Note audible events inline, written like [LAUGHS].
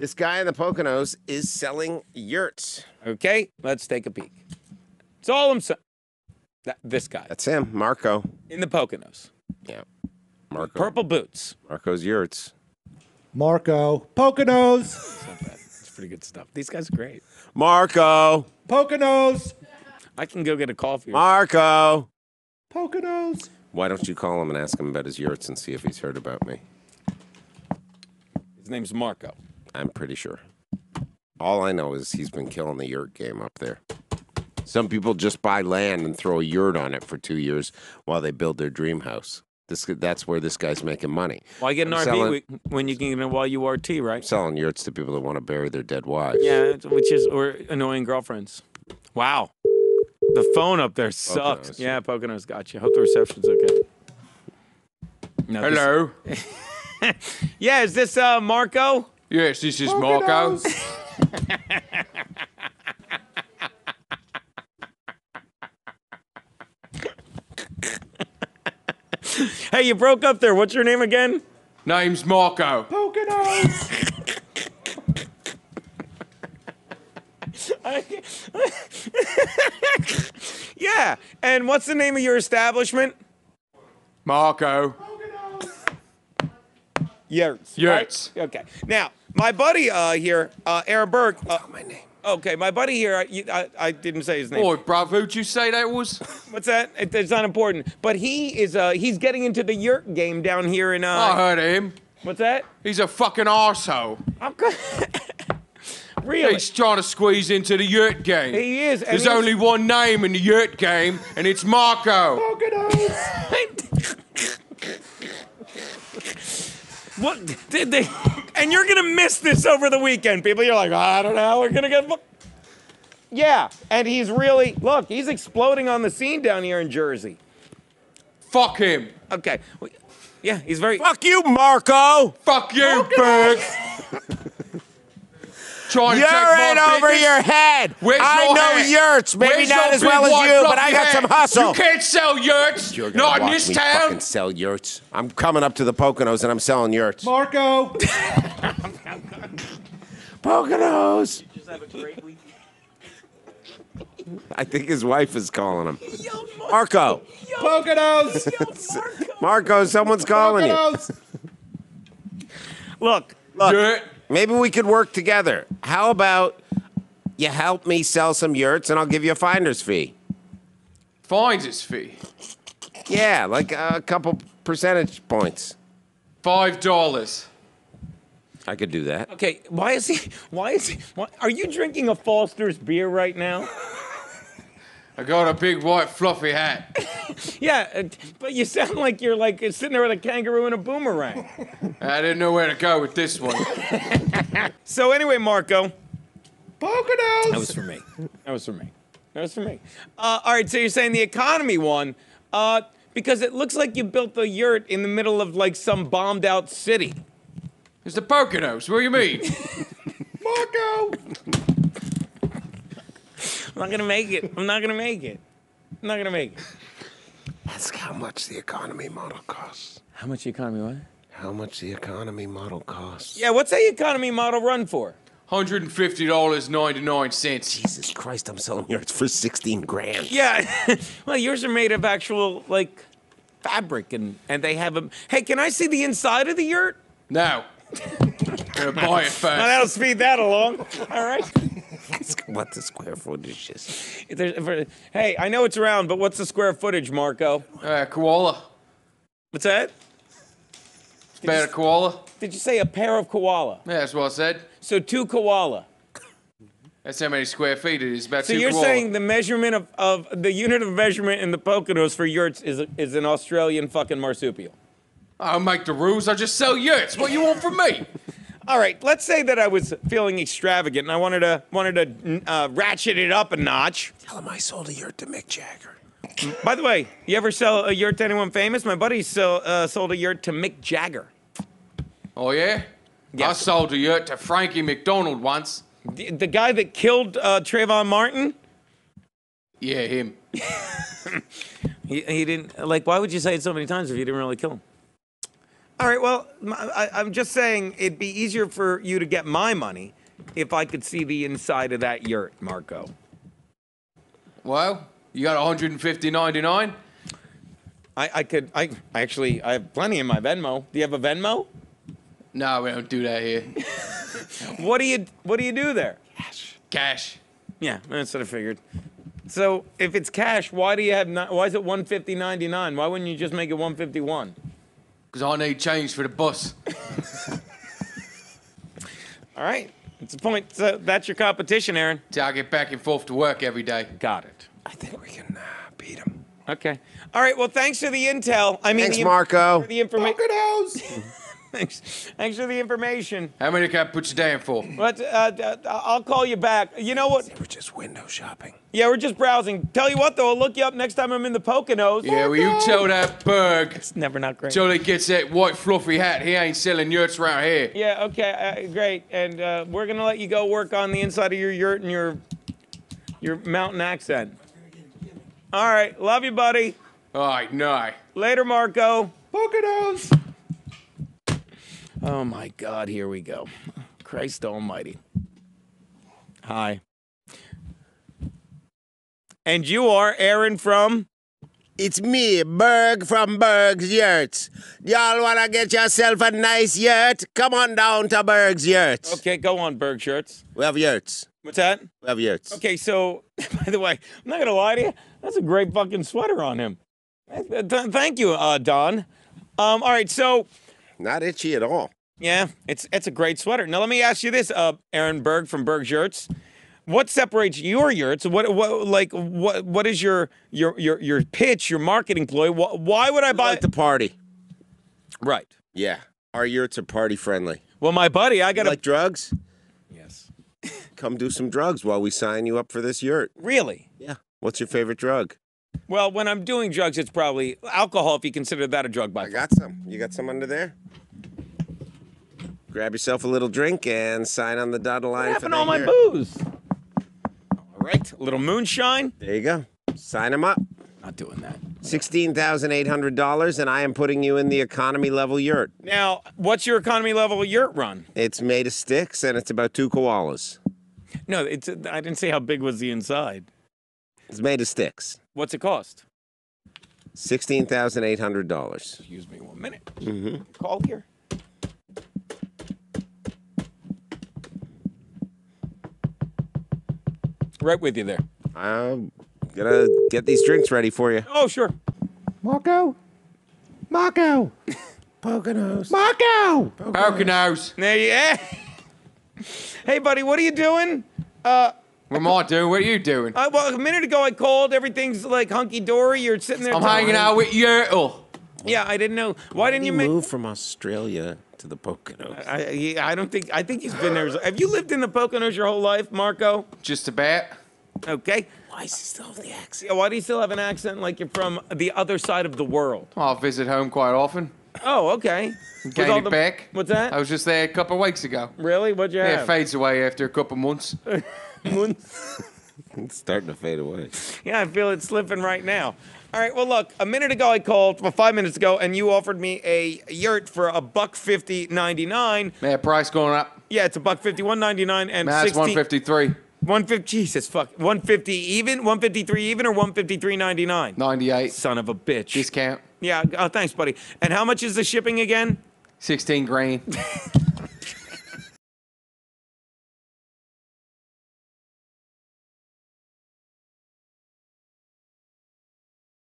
This guy in the Poconos is selling yurts. Okay, let's take a peek. It's all I'm saying. That, this guy That's him, Marco. in the Poconos, Yeah, Marco. purple boots. Marco's yurts. Marco. Poconos. It's pretty good stuff. These guys are great. Marco. Poconos. I can go get a coffee. Marco. Poconos. Why don't you call him and ask him about his yurts and see if he's heard about me? His name's Marco. I'm pretty sure. All I know is he's been killing the yurt game up there. Some people just buy land and throw a yurt on it for two years while they build their dream house. This, that's where this guy's making money. Why get an I'm RV selling- when you can get a while you RT, right? Selling yurts to people that want to bury their dead wives. Yeah, which is or annoying girlfriends. Wow, the phone up there sucks. Poconos. Yeah, Poconos got you. Hope the reception's okay. No, this- Hello. [LAUGHS] yeah, is this uh Marco? Yes, this is Marco. Hey, you broke up there. What's your name again? Name's Marco. Poconos. [LAUGHS] [LAUGHS] Yeah, and what's the name of your establishment? Marco. Yurts. Yurts. right? Okay. Now, my buddy uh, here, uh, Aaron Berg. Uh, My name. okay, my buddy here. I, you- I, I didn't say his name. Boy, bruv, who'd you say that was? [LAUGHS] What's that? It, it's not important. But he is. Uh, he's getting into the yurt game down here in. Uh, I heard of him. What's that? He's a fucking arsehole. I'm good. [LAUGHS] really? He's trying to squeeze into the yurt game. He is. and There's he's- only one name in the yurt game, and it's Marco. Poconos. [LAUGHS] What did they? And you're gonna miss this over the weekend, people. You're like, I don't know how we're gonna get. Yeah, and he's really look. He's exploding on the scene down here in Jersey. Fuck him. Okay, yeah, he's very. Fuck you, Marco. Fuck you, Berg. [LAUGHS] Trying to You're take my in over business? your head. Where's I your know hat? yurts, maybe Where's not as well as you, but I fluffy got hat? some hustle. You can't sell yurts. You're gonna Not in this me town. fucking sell yurts. I'm coming up to the Poconos and I'm selling yurts. Marco. [LAUGHS] Poconos. I think his wife is calling him. Marco. Poconos. Marco, Marco, someone's calling you. Poconos. Look, Look, Yurt. Maybe we could work together. How about you help me sell some yurts and I'll give you a finder's fee? Finder's fee. Yeah, like a couple percentage points. Five dollars. I could do that. okay, why is he? Why is he? Why, are you drinking a Foster's beer right now? [LAUGHS] I got a big white fluffy hat. [LAUGHS] Yeah, uh, but you sound like you're like sitting there with a kangaroo and a boomerang. [LAUGHS] I didn't know where to go with this one. [LAUGHS] So anyway, Marco. Poconos. That was for me. That was for me. That was for me. Uh, all right, so you're saying the economy one, uh, because it looks like you built the yurt in the middle of like some bombed out city. It's the Poconos. What do you mean? Marco. I'm not gonna make it. I'm not gonna make it. I'm not gonna make it. Ask how much the economy model costs. How much economy what? How much the economy model costs. Yeah, what's that economy model run for? Hundred and fifty dollars ninety nine cents. Jesus Christ, I'm selling yurts for 16 grand. Yeah, [LAUGHS] well, yours are made of actual like fabric, and and they have them. Hey, can I see the inside of the yurt? No. [LAUGHS] Gonna buy it first. Well, that'll speed that along. All right. Ask what the square footage is. If there's- if hey, I know it's round, but what's the square footage, Marco? Uh, koala. What's that? Pair of koala. Did you say a pair of koala? Yeah, that's what I said. So two koala. That's how many square feet it is. About So two you're koala. saying the measurement of, of the unit of measurement in the Poconos for yurts is is an Australian fucking marsupial. I don't make the rules. I just sell yurts. What you want from me? All right, let's say that I was feeling extravagant and I wanted to wanted to uh, ratchet it up a notch. Tell him I sold a yurt to Mick Jagger. By the way, you ever sell a yurt to anyone famous? My buddy sell, uh, sold a yurt to Mick Jagger. Oh yeah. Yeah. I sold a yurt to Frankie McDonald once. The, the guy that killed uh, Trayvon Martin. Yeah, him. [LAUGHS] He, he didn't like. Why would you say it so many times if you didn't really kill him? All right. Well, I, am just saying it'd be easier for you to get my money if I could see the inside of that yurt, Marco. Well, you got 150.99. I, I could. I, actually I have plenty in my Venmo. Do you have a Venmo? No, we don't do that here. [LAUGHS] What do you What do you do there? Cash. Cash. Yeah, that's what I figured. So if it's cash, why do you have? Not, why is it one fifty ninety nine? Why wouldn't you just make it one fifty one? Because I need change for the bus. [LAUGHS] All right, that's the point. So that's your competition, Aaron. So I get back and forth to work every day. Got it. I think we can uh, beat him. Okay. All right. Well, thanks for the intel. I mean, Thanks, the, Marco. For the information. [LAUGHS] Poconos. Thanks. Thanks for the information. How many can I put you down for? But uh, uh, I'll call you back. You know what? We're just window shopping. Yeah, we're just browsing. Tell you what, though, I'll look you up next time I'm in the Poconos. Yeah, well, you tell that Berg It's never not great. till he gets that white fluffy hat. He ain't selling yurts around here. Yeah, okay, uh, great. And uh, we're gonna let you go work on the inside of your yurt and your your mountain accent. All right, love you, buddy. All right, no. Later, Marco. Poconos. Oh my God, here we go. Christ Almighty. Hi. And you are Aaron from. It's me, Berg from Berg's Yurts. Y'all wanna get yourself a nice yurt? Come on down to Berg's Yurts. Okay, go on, Berg's Yurts. We have yurts. What's that? We have yurts. Okay, so [LAUGHS] by the way, I'm not gonna lie to you. That's a great fucking sweater on him. Thank you, uh, Don. Um, all right, so Not itchy at all. yeah, it's it's a great sweater. Now let me ask you this, uh, Aaron Berg from Berg Yurts. What separates your yurts? What what like what what is your your your your pitch, your marketing ploy? Why, why would I I buy? like the party. right. Yeah. Our yurts are party friendly. Well, my buddy, I got to Like drugs? yes. Come do some drugs while we sign you up for this yurt. Really? Yeah. What's your favorite drug? Well, when I'm doing drugs, it's probably alcohol if you consider that a drug. By I got some. You got some under there? Grab yourself a little drink and sign on the dotted line what happened to all my booze? All right, a little moonshine. There you go. Sign them up. Not doing that. Sixteen thousand eight hundred dollars, and I am putting you in the economy level yurt. Now, what's your economy level yurt run? It's made of sticks, and it's about two koalas. No, it's. I didn't say how big was the inside. It's made of sticks. What's it cost? Sixteen thousand eight hundred dollars. Excuse me one minute. Mm-hmm. Call here. Right with you there. I'm gonna get these drinks ready for you. Oh, sure. Marco. Marco. [LAUGHS] Poconos. Marco. Poconos. There you. Eh. [LAUGHS] Hey, buddy, what are you doing? What am I doing? What are you doing? Uh, well, a minute ago I called. Everything's like hunky dory. You're sitting there. I'm talking- hanging out with Yertle. Yeah, I didn't know. Why didn't you make? move from Australia to the Poconos? I, yeah, I don't think. I think he's been there. Have you lived in the Poconos your whole life, Marco? Just about. Okay. Why is he still have the accent? Yeah, why do you still have an accent like you're from the other side of the world? I visit home quite often. Oh, okay. With Gain it the- back. What's that? I was just there a couple of weeks ago. really? What'd you Yeah, it fades away after a couple months. [LAUGHS] [LAUGHS] It's starting to fade away. yeah, I feel it slipping right now. All right. Well, look. A minute ago I called. Well, five minutes ago, and you offered me a yurt for a buck fifty ninety nine. Man, price going up. Yeah, it's a buck fifty one ninety nine and Man, that's 60 153. 150 Jesus fuck 150 even 153 even or 153.99 98. son of a bitch Discount. yeah oh, thanks buddy and how much is the shipping again 16 grand. [LAUGHS]